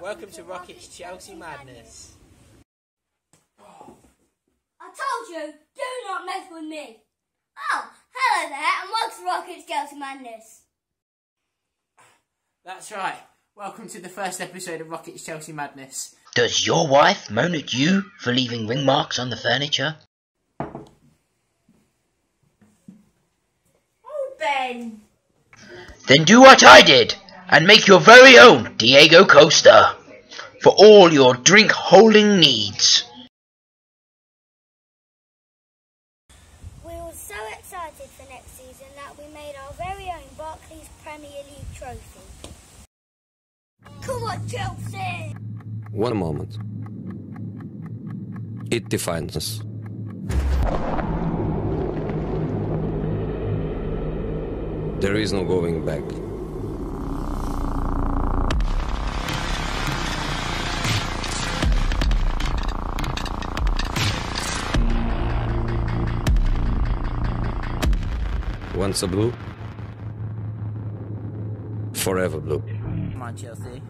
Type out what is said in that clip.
Welcome to Rocket's Chelsea Madness. I told you, do not mess with me. Oh, hello there, and welcome to Rocket's Chelsea Madness. That's right. Welcome to the first episode of Rocket's Chelsea Madness. Does your wife moan at you for leaving ring marks on the furniture? Oh, Ben. Then do what I did and make your very own Diego Costa for all your drink holding needs. We were so excited for next season that we made our very own Barclays Premier League trophy. Come on, Chelsea! One moment. It defines us. There is no going back. Once a blue, forever blue. Come on, Chelsea.